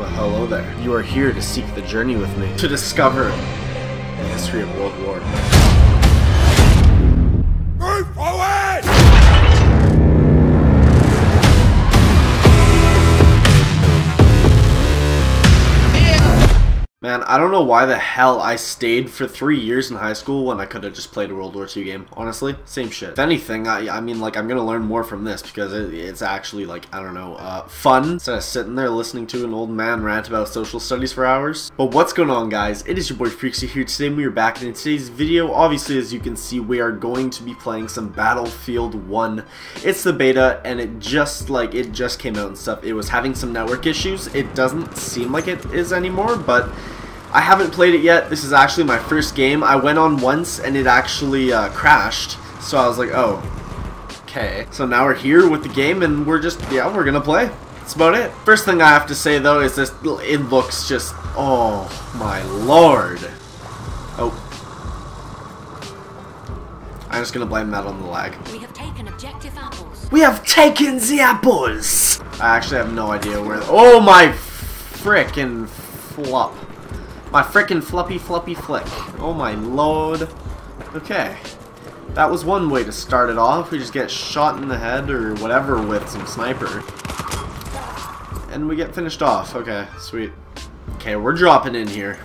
Well, hello there. You are here to seek the journey with me, to discover the history of World War. Man, I don't know why the hell I stayed for three years in high school when I could have just played a World War II game. Honestly, same shit. If anything, I, I mean, like, I'm gonna learn more from this because it, it's actually, like, I don't know, uh, fun instead of sitting there listening to an old man rant about social studies for hours. But what's going on, guys? It is your boy Freaksy here today, we are back, and in today's video, obviously, as you can see, we are going to be playing some Battlefield 1. It's the beta, and it just, like, it just came out and stuff. It was having some network issues. It doesn't seem like it is anymore, but I haven't played it yet. This is actually my first game. I went on once and it actually uh, crashed. So I was like, oh, okay. So now we're here with the game and we're just, yeah, we're gonna play. That's about it. First thing I have to say though is this, it looks just, oh my lord. Oh. I'm just gonna blame that on the lag. We have taken objective apples. We have taken the apples! I actually have no idea where, oh my frickin' flop. My frickin' floppy floppy flick. Oh my lord. Okay. That was one way to start it off. We just get shot in the head or whatever with some sniper. And we get finished off. Okay, sweet. Okay, we're dropping in here.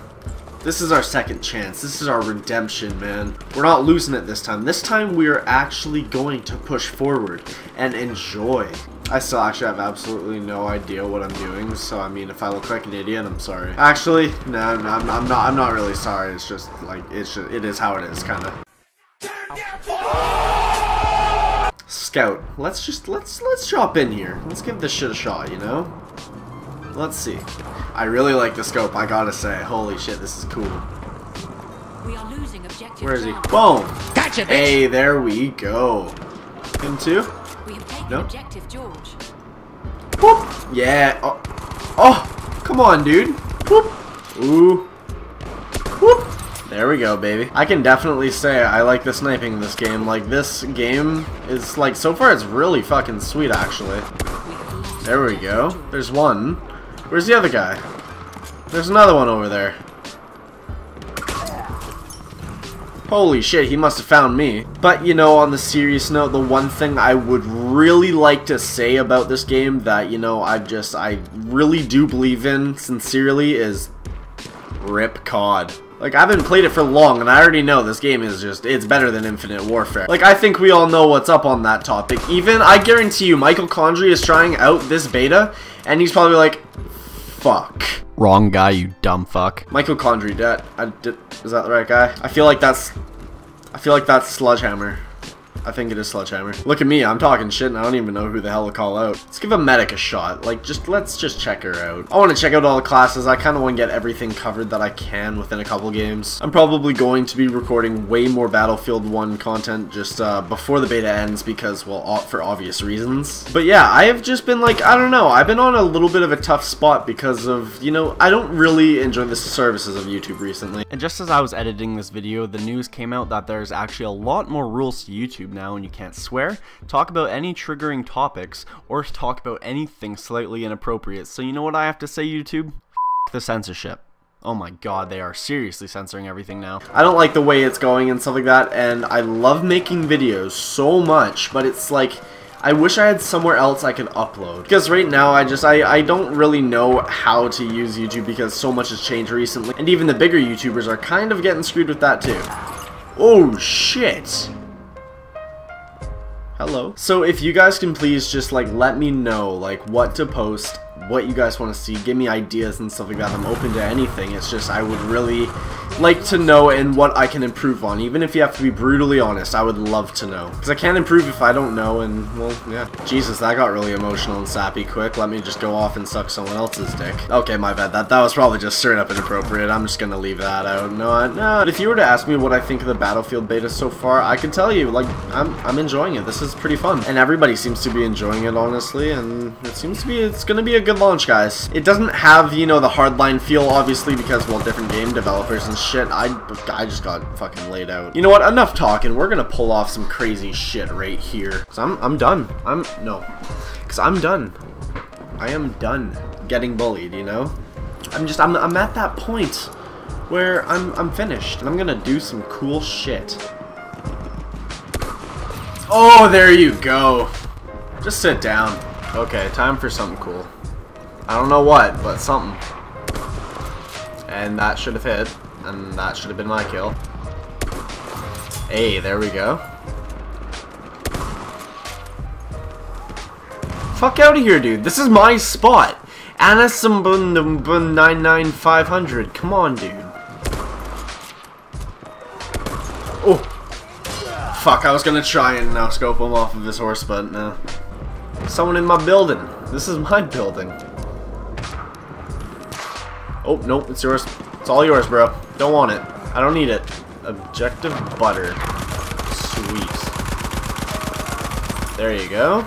This is our second chance. This is our redemption, man. We're not losing it this time. This time we are actually going to push forward and enjoy. I still actually have absolutely no idea what I'm doing, so I mean, if I look like an idiot, I'm sorry. Actually, no, no I'm, I'm not. I'm not really sorry. It's just like it's just, it is how it is, kind of. Scout. Let's just let's let's drop in here. Let's give this shit a shot, you know. Let's see. I really like the scope. I gotta say, holy shit, this is cool. We are losing objective. Where is he? Charlie. Boom. Gotcha, bitch! Hey, there we go. Him too. We have taken No. objective George. Whoop. Yeah. Oh. oh. Come on, dude. Whoop. Ooh. Whoop. There we go, baby. I can definitely say I like the sniping in this game. Like, this game is, like, so far it's really fucking sweet, actually. We have lost There we go. There's one. Where's the other guy? There's another one over there. Holy shit, he must have found me. But, you know, on the serious note, the one thing I would really like to say about this game that, you know, I just, I really do believe in, sincerely, is Rip COD. Like, I haven't played it for long, and I already know this game is just, it's better than Infinite Warfare. Like, I think we all know what's up on that topic. Even, I guarantee you, Michael Condrey is trying out this beta, and he's probably like, fuck. Wrong guy, you dumb fuck. Michael Condrey, that, I, did, is that the right guy? I feel like that's, I feel like that's Sledgehammer. I think it is Sledgehammer. Look at me, I'm talking shit and I don't even know who the hell to call out. Let's give a medic a shot. Like, just, let's just check her out. I want to check out all the classes. I kind of want to get everything covered that I can within a couple games. I'm probably going to be recording way more Battlefield 1 content just uh, before the beta ends because, well, for obvious reasons. But yeah, I have just been like, I don't know, I've been on a little bit of a tough spot because of, you know, I don't really enjoy the services of YouTube recently. And just as I was editing this video, the news came out that there's actually a lot more rules to YouTube now and you can't swear, talk about any triggering topics, or talk about anything slightly inappropriate. So you know what I have to say, YouTube? F the censorship. Oh my god, they are seriously censoring everything now. I don't like the way it's going and stuff like that, and I love making videos so much, but it's like, I wish I had somewhere else I could upload. Because right now, I just, I, I don't really know how to use YouTube because so much has changed recently, and even the bigger YouTubers are kind of getting screwed with that too. Oh, shit. Hello. So if you guys can please just like let me know like what to post, what you guys want to see, give me ideas and stuff like that. I'm open to anything. It's just I would really like to know and what I can improve on. Even if you have to be brutally honest, I would love to know. Because I can't improve if I don't know and well, yeah. Jesus, that got really emotional and sappy quick. Let me just go off and suck someone else's dick. Okay, my bad. That that was probably just straight up inappropriate. I'm just gonna leave that out. No, no. If you were to ask me what I think of the Battlefield beta so far, I could tell you like I'm I'm enjoying it. This is pretty fun, and everybody seems to be enjoying it honestly. And it seems to be it's gonna be a good launch, guys. It doesn't have you know the hardline feel obviously because well different game developers and shit. I I just got fucking laid out. You know what? Enough talking. We're gonna pull off some crazy shit right here. Cause I'm I'm done. I'm no. Cause I'm done. I am done. getting bullied, you know? I'm just, I'm, I'm at that point where I'm, I'm finished, and I'm gonna do some cool shit. Oh, there you go. Just sit down. Okay, time for something cool. I don't know what, but something. And that should have hit, and that should have been my kill. Hey, there we go. Fuck out of here, dude. This is my spot. Anasumbundum 99500. Come on, dude. Oh. Fuck, I was gonna try and now scope him off of his horse, but no. Someone in my building. This is my building. Oh, nope, it's yours. It's all yours, bro. Don't want it. I don't need it. Objective butter. Sweet. There you go.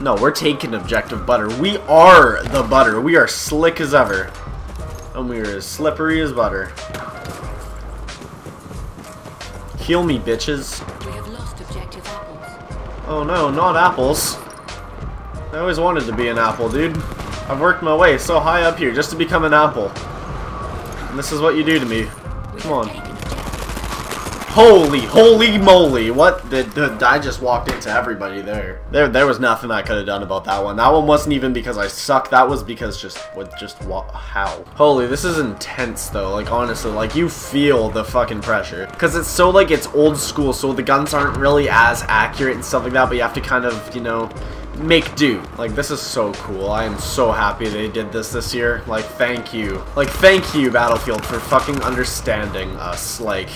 No, we're taking objective butter. We are the butter. We are slick as ever. And we are as slippery as butter. Heal me, bitches. We have lost objective apples. Oh no, not apples. I always wanted to be an apple, dude. I've worked my way so high up here just to become an apple. And this is what you do to me. Come on. Holy, holy moly! What? The, the, I just walked into everybody there. There, there was nothing I could have done about that one. That one wasn't even because I suck. That was because just what, just? How? Holy, this is intense though. Like honestly, like you feel the fucking pressure because it's so like it's old school. So the guns aren't really as accurate and stuff like that. But you have to kind of, you know, make do. Like this is so cool. I am so happy they did this this year. Like thank you. Like thank you Battlefield for fucking understanding us. Like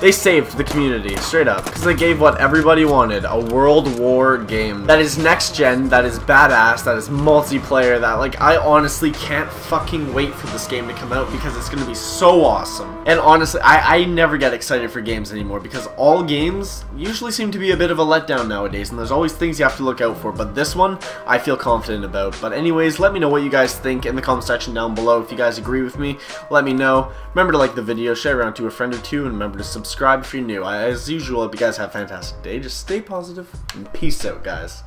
they saved the community, straight up, because they gave what everybody wanted, a World War game that is next gen, that is badass, that is multiplayer, that, like, I honestly can't fucking wait for this game to come out because it's to be so awesome. And honestly, I, I never get excited for games anymore because all games usually seem to be a bit of a letdown nowadays, and there's always things you have to look out for, but this one, I feel confident about. But anyways, let me know what you guys think in the comment section down below. If you guys agree with me, let me know. Remember to like the video, share around to a friend or two, and remember to subscribe if you're new. As usual, hope you guys have a fantastic day. Just stay positive, and peace out, guys.